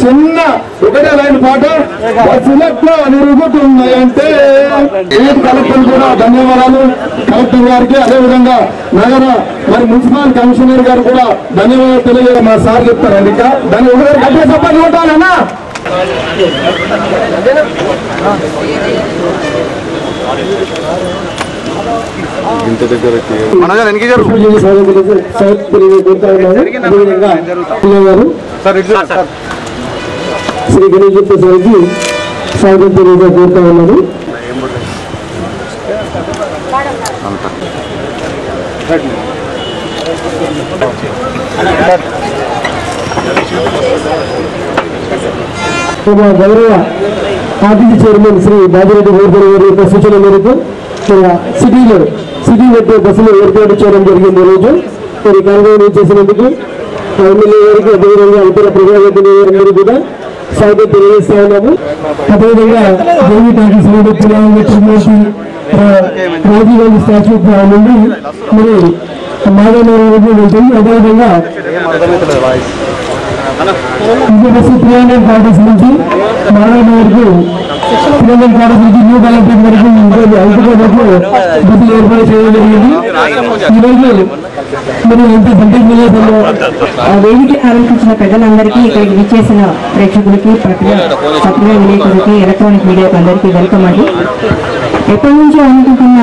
చిన్న ఒకటే లైన్ పాట. బస్సులెట్లో నిరుగుతున్నాయంటే ఏది కలెక్టర్ కూడా ధన్యవాదాలు. కలెక్టర్ గారికి అదేవిధంగా నగర మరి మున్సిపల్ కమిషనర్ గారు కూడా ధన్యవాదాలు తెలియజేయడం మా సార్ చెప్తారండి ఇంకా దాన్ని ఒకసారి కట్టే చెప్పండి ఉంటానన్నా వెనక్కి జరుగు శ్రీ గణేష్ సార్కి స్వాగతం తెలియజే కోరుతా ఉన్నారు. మా గౌరవ ఆర్టీసీ చైర్మన్ శ్రీ బాజిరెడ్డి గోర్ధన్ గారి యొక్క సూచన మేరకు ఇక్కడ సిటీలో సిటీ పెట్టే బస్సులు ఏర్పాటు చేయడం జరిగింది ఈరోజు మరి కాంగ్రెస్ చేసినందుకు ఎమ్మెల్యే గారికి అదేవిధంగా ఇతర ప్రజాప్రతినిధులందరూ కూడా సాగు తెలియజేస్తా ఉన్నాము. అదేవిధంగా Devi talkies road Rajiv Gandhi statue నుండి మరి మాధవనగర్ రోడ్డు ఉంటుంది అదేవిధంగా బస్సు త్రీ హండ్రెడ్ క్వార్టర్స్ నుంచి మానవనగర్కు త్రీ హండ్రెడ్ క్వార్టర్స్ నుంచి న్యూ వరకు హైదరాబాద్లో బస్సులు ఏర్పాటు చేయడం జరిగింది. ఈరోజు మరి ఎంత వేదిక ఆరంభించిన ప్రజలందరికీ ఇక్కడికి విచ్చేసిన ప్రేక్షకులకి పత్రిక పత్రికా విలేకరులకి ఎలక్ట్రానిక్ మీడియాకి అందరికీ వెల్కమ్ అండి. ఎప్పటి నుంచో అనుకుంటున్న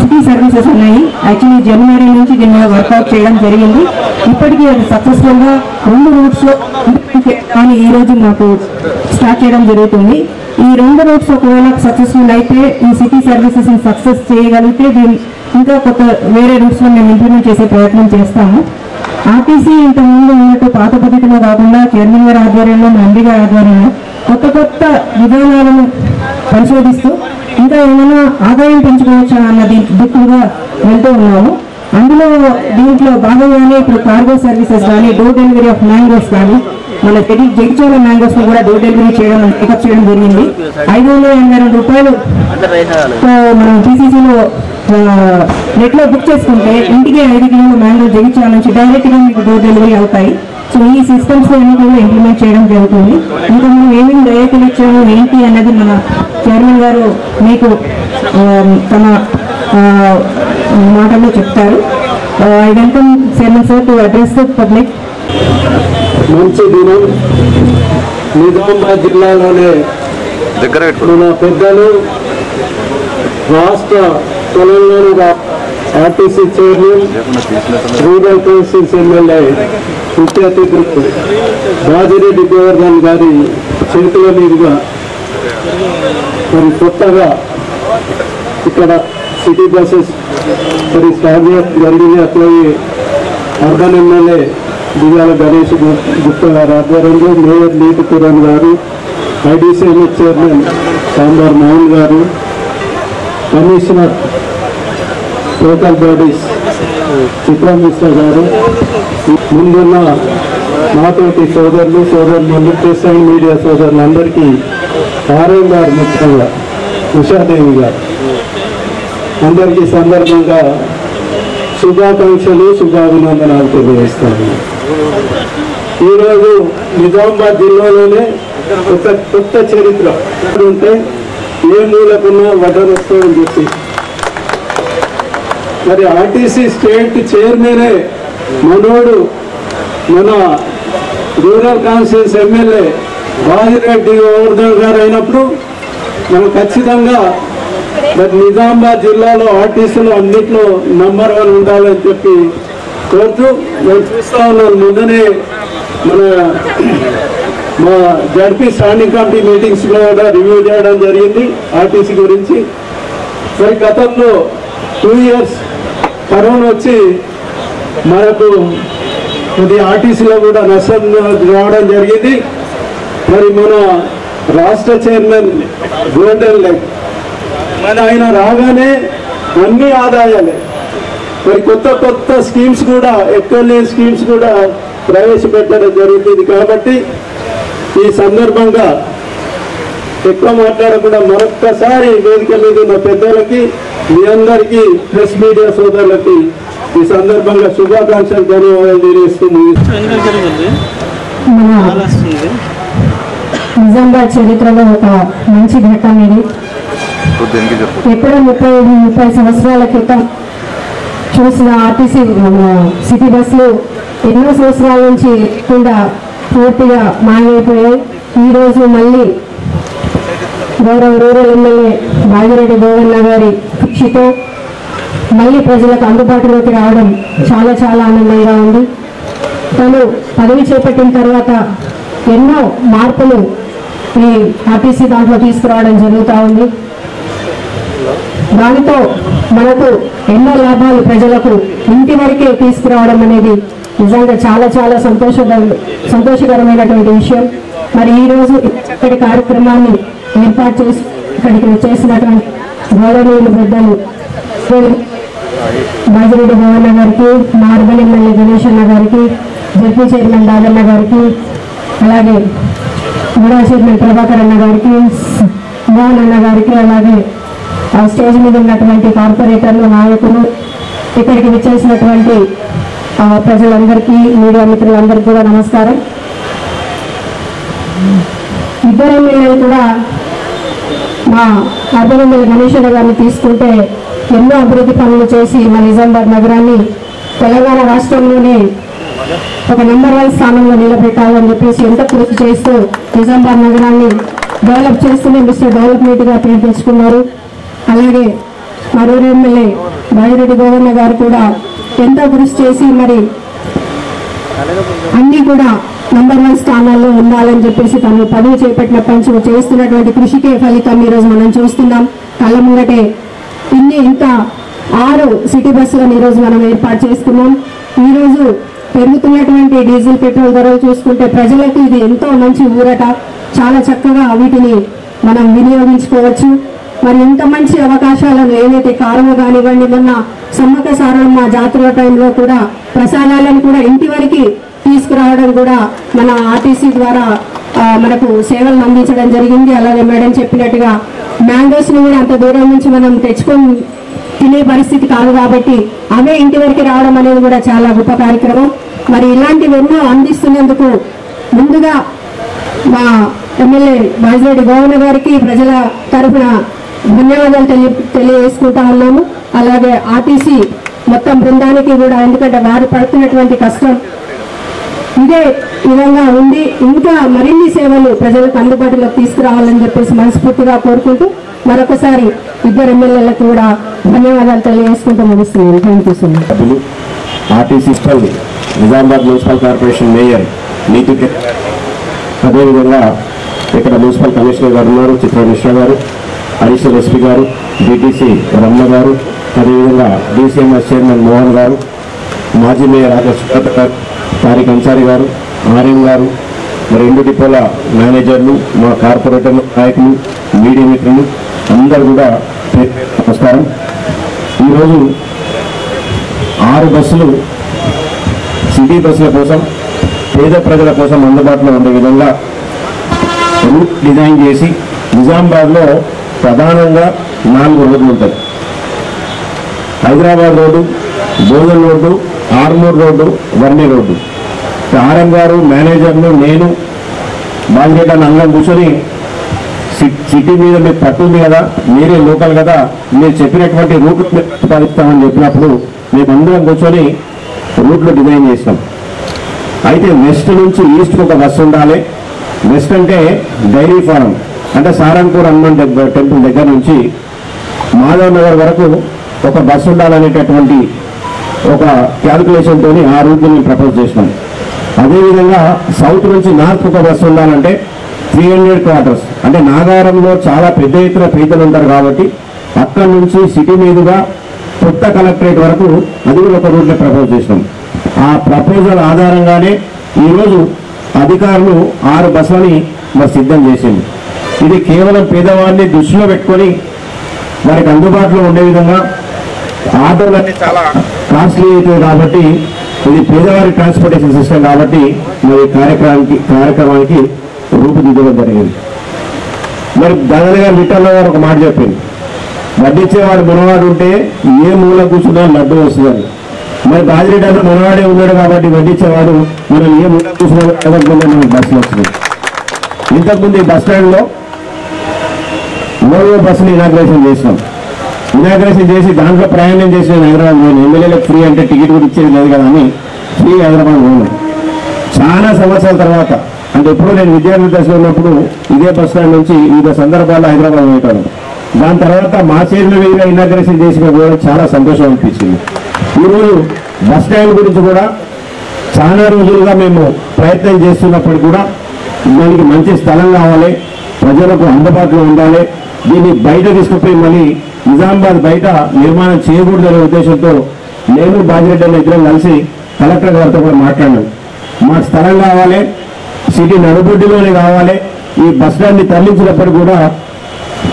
సిటీ సర్వీసెస్ ఉన్నాయి. యాక్చువల్లీ జనవరి నుంచి దీని మీద వర్కౌట్ చేయడం జరిగింది. ఇప్పటికీ అది సక్సెస్ఫుల్గా రెండు రూట్స్లో కానీ ఈ రోజు మాకు స్టార్ట్ చేయడం జరుగుతుంది. ఈ రెండు రూట్స్ ఒకవేళ సక్సెస్ఫుల్ అయితే ఈ సిటీ సర్వీసెస్ సక్సెస్ చేయగలిగితే దీన్ని ఇంకా కొత్త వేరే రూట్స్లో మేము ఇంప్లిమెంట్ చేసే ప్రయత్నం చేస్తాము. ఆర్టీసీ ఇంతకుముందు ఉన్నట్టు పాత పద్ధతిలో కాకుండా చైర్మన్ గారి ఆధ్వర్యంలో మంత్రి గారి ఆధ్వర్యంలో కొత్త కొత్త విధానాలను పరిశోధిస్తూ ఇంకా ఏమైనా ఆదాయం పెంచుకోవచ్చా అన్న ది- దిక్కుగా వెళ్తూ ఉన్నాము. అందులో దీంట్లో భాగంగానే ఇప్పుడు కార్గో సర్వీసెస్ కానీ డోర్ డెలివరీ ఆఫ్ మ్యాంగోస్ కానీ మన జగి జగిత్యాల మ్యాంగోస్ కూడా డోర్ డెలివరీ చేయడం పికప్ చేయడం జరిగింది. ఐదు వందల ఎనభై రెండు రూపాయలు సో మనం టీసీసీలో నెట్లో బుక్ చేసుకుంటే ఇంటికి ఐదు కిలోల మ్యాంగో జగిత్యాల నుంచి డైరెక్ట్గా మీకు డోర్ డెలివరీ అవుతాయి. సో ఈ సిస్టమ్స్ అన్ని కూడా ఇంప్లిమెంట్ చేయడం జరుగుతుంది. ఇంకా మనం ఏమేమి డైరెక్ట్ ఇచ్చాము ఏంటి అన్నది మన చైర్మన్ గారు మీకు తమ మాటల్లో చెప్తారు. I welcome chairman sir to address the public మంచి దినం. నిజామాబాద్ జిల్లాలోనే దగ్గర మన పెద్దలు రాష్ట్ర Telangana RTC chairman rural councils MLA ముఖ్య అతిథులు బాజిరెడ్డి గోవర్ధన్ గారి చేతుల మీదుగా మరి కొత్తగా ఇక్కడ సిటీ బస్సెస్ మరి స్టార్ట్ చేయడం జరిగింది. అట్లాగే అర్బన్ ఎమ్మెల్యే దిగాల గణేష్ గు- గుప్తా గారి ఆధ్వర్యంలో మేయర్ నీటి కిరణ్ గారు ఐడీసీఎల్ చైర్మన్ సాంబార్ మోహన్ గారు commissioner local bodies Vikram Mishra గారు. ముందున్న నాతోటి సోదరులు సోదరులు ప్రెస్ అండ్ మీడియా సోదరులందరికీ ఆర్ఎం గారు ముఖ్యంగా ఉషాదేవి గారు. అందరికీ సందర్భంగా శుభాకాంక్షలు శుభాభినందనాలు తెలియజేస్తాను. ఈరోజు నిజామాబాద్ జిల్లాలోనే ఒక కొత్త చరిత్ర. ఉంటే ఏ మూలకున్నా వడ్డన చెప్పి మరి ఆర్టీసీ స్టేట్ చైర్మనే మనోడు మన rural councils MLA Bajireddy Govardhan గారు అయినప్పుడు మనం ఖచ్చితంగా మరి నిజామాబాద్ జిల్లాలో ఆర్టీసీలో అన్నిట్లో నంబర్ వన్ ఉండాలని చెప్పి కోరుతూ నేను చూస్తా ఉన్నాను. ముందనే మన మా జడ్పీ స్టాండింగ్ కమిటీ మీటింగ్స్లో కూడా రివ్యూ చేయడం జరిగింది ఆర్టీసీ గురించి. మరి గతంలో టూ ఇయర్స్ కరోనా వచ్చి మనకు ఇది ఆర్టీసీలో కూడా నష్టం రావడం జరిగింది. మరి మన రాష్ట్ర చైర్మన్ గోల్డెన్ లెగ్ మరి ఆయన రాగానే అన్ని ఆదాయాలే. మరి కొత్త కొత్త స్కీమ్స్ కూడా ఎక్కువ స్కీమ్స్ కూడా ప్రవేశపెట్టడం జరుగుతుంది. కాబట్టి ఈ సందర్భంగా ఎక్కువ మాట్లాడకుండా మరొక్కసారి వేదిక మీద ఉన్న పెద్దలకి మీ అందరికీ ప్రెస్ మీడియా సోదరులకి ఈ సందర్భంగా శుభాకాంక్షలు ధన్యవాదాలు తెలియజేస్తుంది ముగిస్తున్నాను. నిజామాబాద్ చరిత్రలో ఒక మంచి ఘట్టం ఇది ఎప్పుడో ముప్పై ముప్పై సంవత్సరాల క్రితం చూసిన ఆర్టీసీ సిటీ బస్సులు ఎన్నో సంవత్సరాల నుంచి కూడా పూర్తిగా మాయమైపోయాయి ఈరోజు మళ్ళీ గౌరవ రూరల్ ఎమ్మెల్యే బాగిరెడ్డి గోవన్న గారి కృషితో మళ్ళీ ప్రజలకు అందుబాటులోకి రావడం చాలా చాలా ఆనందంగా ఉంది. తను పదవి చేపట్టిన తర్వాత ఎన్నో మార్పులు ఈ ఆర్టీసీ దాంట్లో తీసుకురావడం జరుగుతూ ఉంది. దానితో మనకు ఎన్నో లాభాలు ప్రజలకు ఇంటి వరకే తీసుకురావడం అనేది నిజంగా చాలా చాలా సంతోషకర సంతోషకరమైనటువంటి విషయం. మరి ఈ రోజు చక్కటి కార్యక్రమాన్ని ఏర్పాటు చేసి ఇక్కడికి చేసినటువంటి గౌరవనీయులు పెద్దలు బాజిరెడ్డి భవన్ గారికి మార్బల్ ఎమ్మెల్యే గణేష్ అన్న గారికి జడ్పీ చైర్మన్ దాదన్న గారికి అలాగే మూడా చైర్మన్ ప్రభాకర్ అన్న గారికి మోహన్ అన్న గారికి అలాగే ఆ స్టేజ్ మీద ఉన్నటువంటి కార్పొరేటర్లు నాయకులు ఇక్కడికి విచ్చేసినటువంటి ప్రజలందరికీ మీడియా మిత్రులందరికీ కూడా నమస్కారం. ఇద్దరు ఎమ్మెల్యేలు కూడా మా అర్బన్ గారిని తీసుకుంటే ఎన్నో అభివృద్ధి పనులు చేసి మా నిజామాబాద్ నగరాన్ని తెలంగాణ రాష్ట్రంలోనే ఒక నెంబర్ వన్ స్థానంలో నిలబెట్టాలని చెప్పేసి ఎంత కృషి చేస్తూ నిజామాబాద్ నగరాన్ని డెవలప్ చేస్తూనే మిస్టర్ డెవలప్మెంట్గా పేరు తెచ్చుకున్నారు అలాగే మరూరు ఎమ్మెల్యే బాయిరెడ్డి గోవర్ణ గారు కూడా ఎంతో కృషి చేసి మరి అన్ని కూడా నంబర్ వన్ స్థానాల్లో ఉండాలని చెప్పేసి తను పదవి చేపట్టినప్పటి నుంచి చేస్తున్నటువంటి కృషికే ఫలితం ఈ రోజు మనం చూస్తున్నాం. కళ్ళ ముంగటే ఇన్ని ఇంకా ఆరు సిటీ బస్సులను ఈరోజు రోజు మనం ఏర్పాటు చేసుకున్నాం. ఈరోజు పెరుగుతున్నటువంటి డీజిల్ పెట్రోల్ ధరలు చూసుకుంటే ప్రజలకు ఇది ఎంతో మంచి ఊరట. చాలా చక్కగా వీటిని మనం వినియోగించుకోవచ్చు. మరి ఇంత మంచి అవకాశాలను ఏదైతే కారము కానివ్వండి మొన్న సమ్మక సారమ్మ జాతర టైంలో కూడా ప్రసాదాలను కూడా ఇంటి వరకు తీసుకురావడం కూడా మన ఆర్టీసీ ద్వారా మనకు సేవలు అందించడం జరిగింది. అలాగే మేడం చెప్పినట్టుగా మ్యాంగోస్ని కూడా అంత దూరం నుంచి మనం తెచ్చుకొని తినే పరిస్థితి కాదు కాబట్టి అవే ఇంటి వరకు రావడం అనేది కూడా చాలా గొప్ప కార్యక్రమం. మరి ఇలాంటివి అందిస్తున్నందుకు ముందుగా మా ఎమ్మెల్యే బాజిరెడ్డి గోవన గారికి ప్రజల తరఫున ధన్యవాదాలు తెలియ తెలియజేసుకుంటా ఉన్నాము. అలాగే ఆర్టీసీ మొత్తం బృందానికి కూడా ఎందుకంటే వారు పడుతున్నటువంటి కష్టం ఇదే విధంగా ఉండి ఇంకా మరిన్ని సేవలు ప్రజలకు అందుబాటులోకి తీసుకురావాలని చెప్పేసి మనస్ఫూర్తిగా కోరుకుంటూ మరొకసారి ఇద్దరు ఎమ్మెల్యేలకు కూడా ధన్యవాదాలు తెలియజేసుకుంటూ ముగిస్తున్నాను. Thank you so much RTC Nizamabad municipal corporation mayor నీతి అదేవిధంగా ఇక్కడ మున్సిపల్ కమిషనర్ గారు ఉన్నారు చిత్ర మిశ్రా గారు అడిషనల్ ఎస్పీ గారు బీటీసీ రమణ గారు అదేవిధంగా డిసిఎంఎస్ చైర్మన్ మోహన్ గారు మాజీ మేయర్ ఆకాశ్ సుబ్రత గారు తారిక్ అన్సారి గారు ఆర్ఎం గారు మరి రెండు డిపోల మేనేజర్లు మా కార్పొరేటర్ నాయకులు మీడియా మిత్రులు అందరు కూడా నమస్కారం. ఈరోజు ఆరు బస్సులు సిటీ బస్సుల కోసం పేద ప్రజల కోసం అందుబాటులో ఉండే విధంగా రూట్ డిజైన్ చేసి నిజామాబాద్లో ప్రధానంగా నాలుగు రోడ్లు ఉంటాయి. Hyderabad road Bodhan road Armoor road Varni road. RM గారు మేనేజర్లు నేను బాధ్యత అందరం కూర్చొని సి- సిటీ మీద మీకు పట్టు ఉంది కదా మీరే లోకల్ కదా మీరు చెప్పినటువంటి రూట్లు ప్రతిపాదిస్తామని చెప్పినప్పుడు మేము అందరం కూర్చొని రూట్లు డిజైన్ చేసినాం అయితే వెస్ట్ నుంచి ఈస్ట్ ఒక బస్సు ఉండాలి. వెస్ట్ అంటే డైరీ ఫారం. అంటే సారంపూర్ హనుమాన్ టెంపుల్ దగ్గర నుంచి మాధవ్ నగర్ వరకు ఒక బస్సు ఉండాలనేటటువంటి ఒక క్యాల్కులేషన్ తోని ఆ రూట్ని ప్రపోజ్ చేసినాం. అదేవిధంగా సౌత్ నుంచి నార్త్ ఒక బస్సు ఉండాలంటే త్రీ హండ్రెడ్ క్వార్టర్స్ అంటే నాగారంలో చాలా పెద్ద ఎత్తున పీతలు ఉంటారు కాబట్టి అక్కడి నుంచి సిటీ మీదుగా కొత్త కలెక్టరేట్ వరకు అది కూడా ఒక రూట్ని ప్రపోజ్ చేసినాం. ఆ ప్రపోజల్ ఆధారంగానే ఈరోజు అధికారులు ఆరు బస్సులని మరి సిద్ధం చేసింది. ఇది కేవలం పేదవాడిని దృష్టిలో పెట్టుకొని వారికి అందుబాటులో ఉండే విధంగా ఆటోలన్నీ చాలా కాస్ట్లీ అవుతుంది కాబట్టి ఇది పేదవారి ట్రాన్స్పోర్టేషన్ సిస్టమ్ కాబట్టి మరి ఈ కార్యక్రమానికి కార్యక్రమానికి రూపుదిద్దడం జరిగింది. మరి గగన్ గారు లిటర్లో గారు ఒక మాట చెప్పింది. వడ్డిచ్చేవాడు మునవాడు ఉంటే ఏ మూల కూర్చున్నా లడ్డు వస్తుందని. మరి బాజిరెడ్డి అంటే మనవాడే ఉన్నాడు కాబట్టి వడ్డిచ్చేవాడు మనం ఏ మూల కూర్చున్నా ఎవరికైనా మనకి బస్సులు వస్తుంది ఇంతకుముందు ఈ బస్ స్టాండ్లో మూడో బస్సుని ఇనాగ్రేషన్ చేసినాం. ఇనాగ్రేషన్ చేసి దాంట్లో ప్రయాణం చేసిన హైదరాబాద్ నేను ఎమ్మెల్యేలకు ఫ్రీ అంటే టికెట్ కూడా ఇచ్చేది లేదు కదా అని ఫ్రీ హైదరాబాద్ పోయినాం. చాలా సంవత్సరాల తర్వాత అంటే ఎప్పుడు నేను విద్యార్థి దశలో ఉన్నప్పుడు ఇదే బస్ స్టాండ్ నుంచి వివిధ సందర్భాల్లో హైదరాబాద్ పోయేటాను దాని తర్వాత మా చేతిలో మీద ఇనాగ్రేషన్ చేసిన కూడా చాలా సంతోషం అనిపించింది. ఈరోజు బస్ స్టాండ్ గురించి కూడా చాలా రోజులుగా మేము ప్రయత్నం చేస్తున్నప్పుడు కూడా దానికి మంచి స్థలం కావాలి ప్రజలకు అందుబాటులో ఉండాలి దీన్ని బయట తీసుకుపోయి మళ్ళీ నిజామాబాద్ బయట నిర్మాణం చేయకూడదనే ఉద్దేశంతో నేను బాజిరెడ్డి అన్న ఇద్దరం కలిసి కలెక్టర్ గారితో కూడా మాట్లాడినాం. మా స్థలం కావాలి సిటీ నడుబొడ్డులోనే కావాలి ఈ బస్ స్టాండ్ని తరలించినప్పుడు కూడా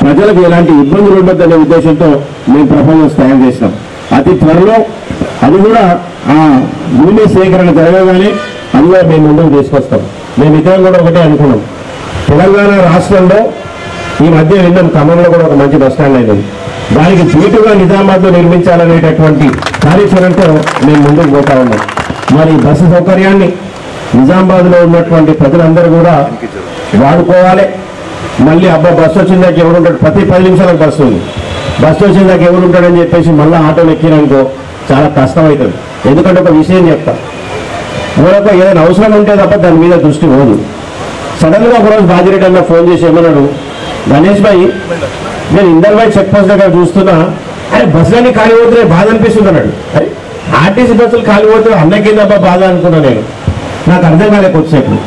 ప్రజలకు ఎలాంటి ఇబ్బందులు ఉండొద్దనే ఉద్దేశంతో మేము ప్రపోజల్స్ తయారు చేసినాం. అతి త్వరలో అది కూడా ఆ భూమి సేకరణ జరగగానే అది కూడా మేము ముందుకు తీసుకొస్తాం. మేము ఇద్దరం కూడా ఒకటే అనుకున్నాం. తెలంగాణ రాష్ట్రంలో ఈ మధ్య విన్నాం ఖమ్మంలో కూడా ఒక మంచి బస్ స్టాండ్ అయింది దానికి దీటుగా నిజామాబాద్లో నిర్మించాలనేటటువంటి కార్యాచరణతో మేము ముందుకు పోతా ఉన్నాం. మరి బస్సు సౌకర్యాన్ని నిజామాబాద్లో ఉన్నటువంటి ప్రజలందరూ కూడా వాడుకోవాలి. మళ్ళీ అబ్బా బస్సు వచ్చిందాక ఎవరుంటాడు ప్రతి పది నిమిషాలకు బస్సు ఉంది. బస్సు వచ్చిందాక ఎవరుంటాడని చెప్పేసి మళ్ళీ ఆటోలు ఎక్కినానుకో చాలా కష్టం అవుతుంది ఎందుకంటే ఒక విషయం చెప్తా. మరొక ఏదైనా అవసరం ఉంటే తప్ప దాని మీద దృష్టి పోదు. సడన్గా ఒకరోజు బాజిరెడ్డి అన్న ఫోన్ చేసి ఏమన్నాడు? గణేష్ భాయ్ నేను ఇందర్ భాయ్ చెక్ పోస్ట్ దగ్గర చూస్తున్నా అరే బస్సులన్నీ ఖాళీ పోతున్నాయి బాధ అనిపిస్తుంది అన్నాడు. అరే ఆర్టీసీ బస్సులు ఖాళీ పోతే అన్నకిందబ్బా బాధ అనుకున్నా నేను. నాకు అర్థం కాలేక వచ్చేప్పుడు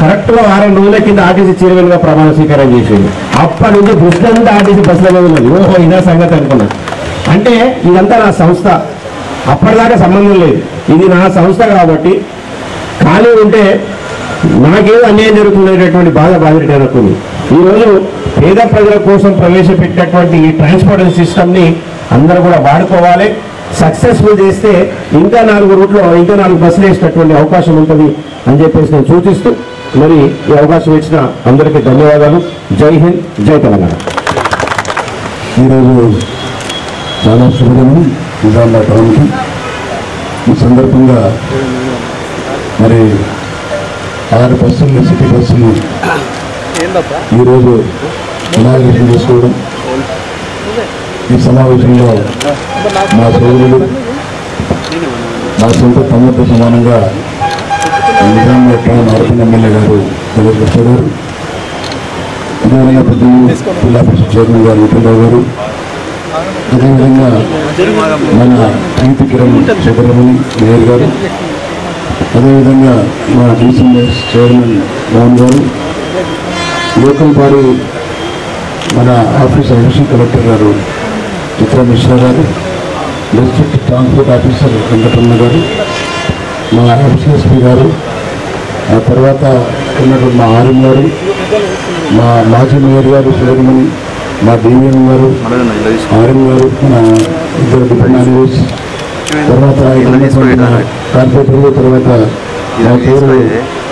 కరెక్ట్గా వారం రోజుల కింద ఆర్టీసీ చైర్మన్గా ప్రమాణ స్వీకారం చేసింది అప్పటి నుంచి దృష్టి ఆర్టీసీ బస్సుల మీద ఉన్నది. ఓహో ఇదా సంగతి అనుకున్నా. అంటే ఇదంతా నా సంస్థ. అప్పటిదాకా సంబంధం లేదు. ఇది నా సంస్థ కాబట్టి ఖాళీ ఉంటే నాకేదో అన్యాయం జరుగుతుందనేటటువంటి బాధ బాధిరెడ్డి అనుకుంది. ఈరోజు పేద ప్రజల కోసం ప్రవేశపెట్టినటువంటి ఈ ట్రాన్స్పోర్టేషన్ సిస్టమ్ని అందరూ కూడా వాడుకోవాలి. సక్సెస్ఫుల్ చేస్తే ఇంకా నాలుగు రూట్లో ఇంకా నాలుగు బస్సులు వేసేటటువంటి అవకాశం ఉంటుంది అని చెప్పేసి నేను సూచిస్తూ మరి ఈ అవకాశం ఇచ్చిన అందరికీ ధన్యవాదాలు. జై హింద్ జై తెలంగాణ. ఈరోజు చాలా శుభదినం. నిజామాబాద్ టౌన్కి ఈ సందర్భంగా మరి ఆరు బస్సుల్ని సిటీ బస్సుల్ని ఈరోజు ఇనాగ్రేషన్ చేసుకోవడం ఈ సమావేశంలో మా సోదరులు మా సొంత తమ్ముడితో సమానంగా నిజాం యొక్క నరసింహ ఎమ్మెల్యే గారు జగదీశ్వర గారు అదేవిధంగా పెద్దలు జిల్లా పరిషత్ చైర్మన్ గారు విఠలరావు గారు అదేవిధంగా మన ప్రీతి కిరణ్ సుబ్రహ్మణ్యం మేయర్ గారు అదేవిధంగా మా డీసీఎస్ చైర్మన్ మోహన్ గారు లోకల్ బాడీ మన ఆఫీస్ అడిషనల్ కలెక్టర్ గారు చిత్ర మిశ్రా గారు డిస్ట్రిక్ట్ ట్రాన్స్పోర్ట్ ఆఫీసర్ వెంకటరమణ గారు మా ఎస్ఎస్పీ గారు ఆ తర్వాత ఉన్నటువంటి మా ఆర్ఎం గారు మా మాజీ మేయర్ గారు సుబ్రహ్మణి మా డివిఎం గారు ఆర్ఎం గారు మన ఇద్దరు మేనేజర్స్ తర్వాత కార్పొరేటర్ తర్వాత మా పేరు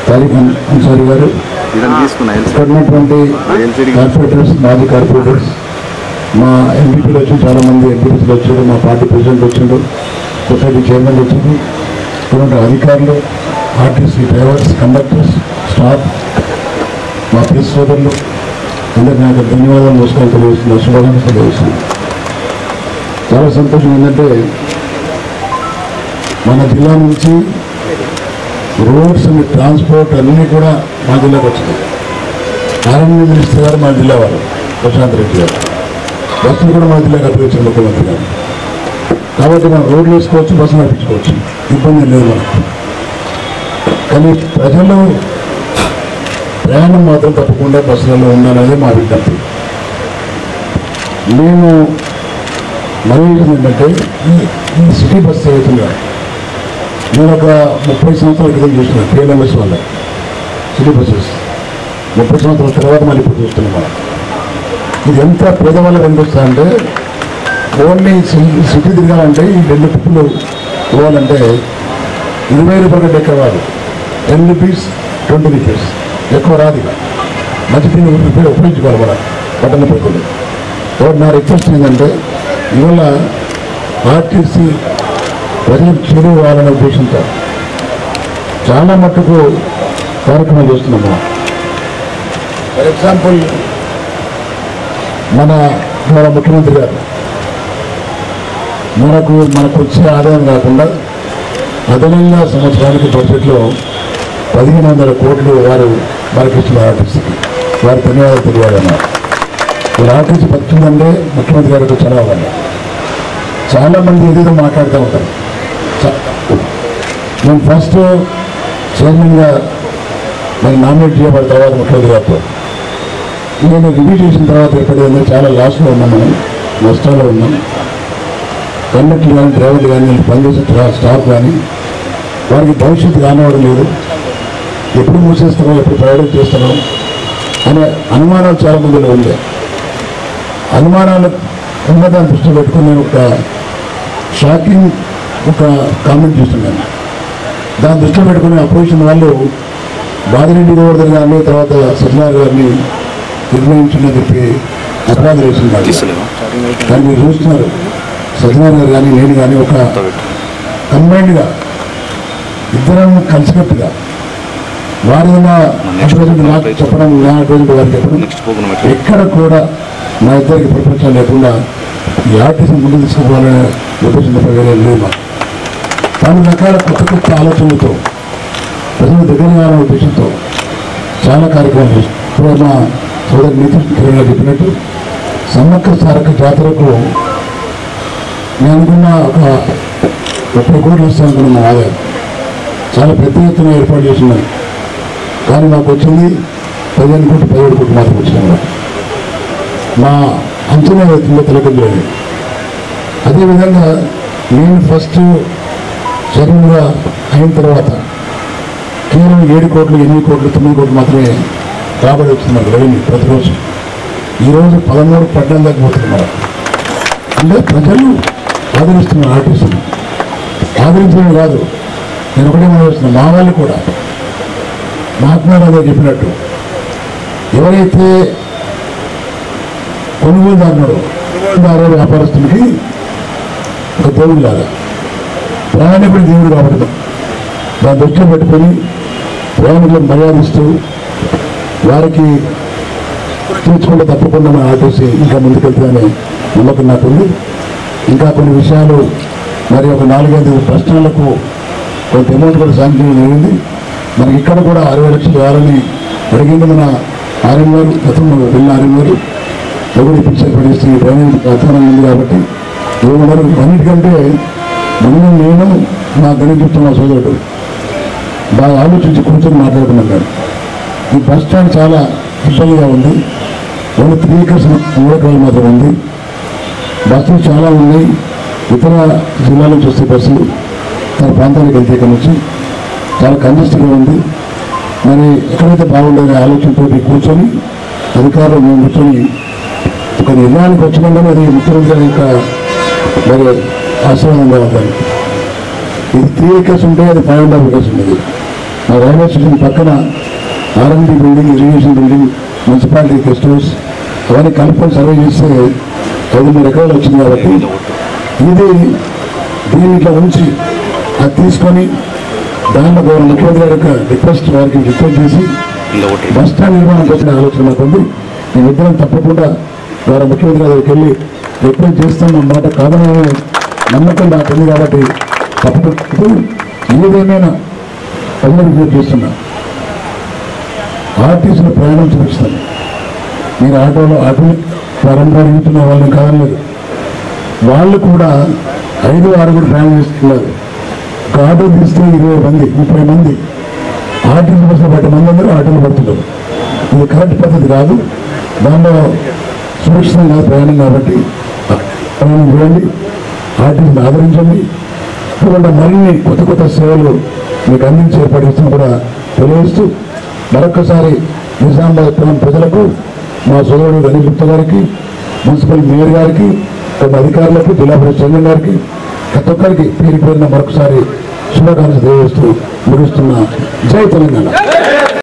తారిక్ అన్సారీ గారు ఉన్నటువంటి కార్పొరేటర్స్ మాజీ కార్పొరేటర్స్ మా ఎంపీపీలు వచ్చి చాలా మంది ఎంపీపీలు వచ్చారు మా పార్టీ ప్రెసిడెంట్ వచ్చిండు సొసైటీ చైర్మన్ వచ్చింది ఇక్కడ అధికారులు ఆర్టీసీ డ్రైవర్స్ కండక్టర్స్ స్టాఫ్ మా ప్రెస్ సోదరులు అందరికి నాకు ధన్యవాదాలు నమస్కారం తెలియజేస్తున్నా శుభాకాంక్షలు తెలియజేస్తున్నాను. చాలా సంతోషం ఏంటంటే మన జిల్లా నుంచి రోడ్స్ ట్రాన్స్పోర్ట్ అన్నీ కూడా మా జిల్లాకు వచ్చినాయి. ఆర్ఎంఈ మినిస్టర్ గారు మా జిల్లా వారు ప్రశాంత్ రెడ్డి గారు. బస్సులు కూడా మా జిల్లాకు అప్పగించారు ముఖ్యమంత్రి గారు. కాబట్టి మనం రోడ్లు వేసుకోవచ్చు బస్సు నడిపించుకోవచ్చు. ఇబ్బంది లేదు మనకు. కానీ ప్రజలు ప్రయాణం మాత్రం తప్పకుండా బస్సులలో ఉండాలనేది మా విజ్ఞప్తి. మేము మరీ ఏంటంటే ఈ సిటీ బస్సు ఏదైతుందో నేను ఒక ముప్పై సంవత్సరాల క్రితం చూసిన కేఎల్ఎంఎస్ వల్ల సిటీ బస్సెస్. ముప్పై సంవత్సరాల తర్వాత మళ్ళీ ఇప్పుడు చూస్తున్నాం మనం. ఇది ఎంత పేదవాళ్ళకి అనిపిస్తా అంటే ఓన్లీ సి- సిటీ తిరగాలంటే ఈ రెండు ట్రిప్పులు పోవాలంటే ఇరవై రూపాయలు కంటే ఎక్కువ రాదు టెన్ రూపీస్ ట్వంటీ రూపీస్ ఎక్కువ రాదు ఇక. మంచి తిని రూపాయలు ఉపయోగించుకోవాలి మన. పట్టణ ప్రజలు కాబట్టి నా రిక్వెస్ట్ ఏంటంటే ఇవాళ ఆర్టీసీ ప్రజలకు చేరువాలనే ఉద్దేశంతో చాలా మట్టుకు కార్యక్రమాలు చేస్తున్నాం మనం ఫర్ ఎగ్జాంపుల్ మన మన ముఖ్యమంత్రి గారు మనకు మనకు వచ్చే ఆదాయం కాకుండా అదనంగా సంవత్సరానికి బడ్జెట్లో పదిహేను వందల కోట్లు వారు మనకి ఇచ్చిన ఆర్టీసీకి. వారి ధన్యవాదాలు తెలియాలన్నారు. ఈ ఆర్టీసీ పడుతుందంటే ముఖ్యమంత్రి గారితో చదవాలి చాలా మంది ఏదేదో మాట్లాడుతూ ఉంటారు. నేను ఫస్ట్ చైర్మన్గా నేను నామినేట్ చేయబడిన తర్వాత ముఖ్యమంత్రి గారితో. నేను రివ్యూ చేసిన తర్వాత ఎక్కడైందో చాలా లాస్లో ఉన్నాం మనం నష్టాల్లో ఉన్నాం కండక్టర్ కానీ డ్రైవర్లు కానీ పనిచేసే స్టాఫ్ కానీ వారికి భవిష్యత్తు కానివ్వడం లేదు. ఎప్పుడు మూసేస్తున్నాం ఎప్పుడు ప్రైవేట్ చేస్తున్నాం అనే అనుమానాలు చాలా మందిలో ఉండే. అనుమానాలు ఉన్నదాన్ని దృష్టిలో పెట్టుకుని ఒక షాకింగ్ ఒక కామెంట్ చేస్తున్నాను. దాన్ని దృష్టిలో పెట్టుకుని అపోజిషన్ వాళ్ళు బాదిరెడ్డి గోవర్ధన్ గారిని తర్వాత సత్యనారాయణ గారిని నిర్ణయించిందని చెప్పి అపరాధం తీస్తలేవా కానీ మీరు చూస్తున్నారు. సత్యనారాయణ గారు కానీ నేను కానీ ఒక కంబైన్డ్గా ఇద్దరం కలిసికట్టుగా వారి అడ్వైజర్ నాకు చెప్పడం నా అడ్వైజర్ వారికి చెప్పడం ఎక్కడ కూడా మా ఇద్దరికి ప్రపంచం లేకుండా ఈ ఆర్టీసీ ముందు తీసుకుపోవాలనే ఉద్దేశం వేరే లేదు మాకు. పలు రకాల కొత్త కొత్త ఆలోచనలతో ప్రజలు దగ్గర అనే ఉద్దేశంతో చాలా కార్యక్రమాలు చేస్తాం ఇప్పుడు మా సోదరి నితీష్ కిరణ్ గారు చెప్పినట్టు సమ్మక్క సారక జాతరకు నేను అనుకున్న ఒక ముప్పై కోట్లు వస్తాయనుకున్న మా ఆదాయం చాలా పెద్ద ఎత్తున ఏర్పాటు చేసినాను కానీ మాకు వచ్చింది పదిహేను కోట్లు పదిహేడు కోట్లు మాత్రం వచ్చినాయి మా అంచనా అవుతుందో తిలకంలేదు అదేవిధంగా నేను ఫస్ట్ చర్మగా అయిన తర్వాత కేవలం ఏడు కోట్లు ఎనిమిది కోట్లు తొమ్మిది కోట్లు మాత్రమే రాబడి వస్తున్నారు రెవెన్యూ ప్రతిరోజు. ఈరోజు పదమూడు పట్టణం దాకా పోతున్నారు. అంటే ప్రజలు ఆదరిస్తున్నారు ఆర్టిస్టులు ఆదరించడం కాదు నేను ఒకటే మనం మా వాళ్ళు కూడా. మహాత్మా గాంధీ చెప్పినట్టు ఎవరైతే కొనుగోలుదారుడు కొనుగోలుదారు వ్యాపారస్తులకి ఒక దేవుడు లాగా. ప్రయాణికుడు దేవుడు కాబట్టి దాన్ని దృష్టిలో పెట్టుకొని ప్రయాణికులను మర్యాదిస్తూ వారికి తీర్చుకుంటే తప్పకుండా మన ఆర్టీసీ ఇంకా ముందుకెళ్తుందనే నమ్మకం నాకుంది. ఇంకా కొన్ని విషయాలు మరి ఒక నాలుగైదు ప్రశ్నలకు కొంత అమౌంట్ కూడా శాంక్షన్ జరిగింది. మనకి ఇక్కడ కూడా అరవై లక్షలు ఇవ్వాలని అడిగింది మన ఆర్యం గారు గతంలో వెళ్ళిన ఆర్యం గారు. ఎవరు ఇప్పించే పరిస్థితి డ్రైనేజ్ అధ్వానం ఉంది కాబట్టి ఏమన్నారు అన్నిటికంటే ముందు నేను నా గణిత మా సోదరుడు. బాగా ఆలోచించి కూర్చొని మాట్లాడుకున్నాను ఈ బస్ స్టాండ్ చాలా ఇబ్బందిగా ఉంది. ఓన్లీ త్రీ ఎకర్స్ మూడకాలు మాత్రం ఉంది. బస్సులు చాలా ఉన్నాయి. ఇతర జిల్లాల నుంచి వస్తే బస్సులు తన ప్రాంతానికి వెళ్తే ఇక్కడ నుంచి. చాలా కంజెస్ట్గా ఉంది. మరి ఎక్కడైతే బాగుండేది ఆలోచనతో కూర్చొని అధికారులు మేము కూర్చొని ఒక నిర్ణయానికి వచ్చినందుకు అది ముఖ్యమంత్రి యొక్క మరి ఆశీర్వాదంగా ఉందండి ఇది త్రీ ఎకర్స్ ఉంటే అది ఫైవ్ అండ్ హాఫ్ ఏకర్స్ ఉండేది. మా రైల్వే స్టేషన్ పక్కన RMD building irrigation building municipality guest house అవన్నీ కలుపుకొని సర్వే చేస్తే ఐదున్నర ఎకరాలు వచ్చింది కాబట్టి ఇది దీన్ని ఇట్లా ఉంచి అది తీసుకొని దాంట్లో గౌరవ ముఖ్యమంత్రి గారి యొక్క రిక్వెస్ట్ వారికి రిక్వెస్ట్ చేసి బస్ స్టాండ్ నిర్మాణం కోసం ఆలోచన నాకు ఉంది. నేను ఇద్దరం తప్పకుండా గౌరవ ముఖ్యమంత్రి గారికి వెళ్ళి రిక్వెస్ట్ చేస్తాం మాట కాదని నమ్మకం నాకు ఉంది కాబట్టి ఇప్పుడు ఏదేమైనా ప్రజలకు చేస్తున్నా ఆర్టీసీలో ప్రయాణం చూపిస్తాను. మీరు ఆటోలో ఆటో ప్రారంభం అడుగుతున్న వాళ్ళని కాదలేదు వాళ్ళు కూడా ఐదు ఆరుగురు ప్రయాణం చేస్తున్నారు. ఒక ఆటో తీస్తే ఇరవై మంది ముప్పై మంది. ఆర్టీసీ బస్సులు పట్టే మంది అందరూ ఆటోలు పడుతున్నారు. ఇది కరెక్ట్ పద్ధతి కాదు. దానిలో సురక్షితంగా ప్రయాణం కాబట్టి ప్రయాణం చేయండి. వాటిని ఆదరించండి. ఇటువంటి మరిన్ని కొత్త కొత్త సేవలు మీకు అందించి ఏర్పడిస్తున్న కూడా తెలియజేస్తూ మరొకసారి నిజామాబాద్ ప్రాంత ప్రజలకు మా సోదరుడు గణేష్ గారికి మున్సిపల్ మేయర్ గారికి కొన్ని అధికారులకు జిల్లా పరిషత్ చైర్మన్ గారికి ప్రతి ఒక్కరికి పేరు పేరున మరొకసారి శుభాకాంక్షలు తెలియజేస్తూ ముగిస్తున్న. జై తెలంగాణ.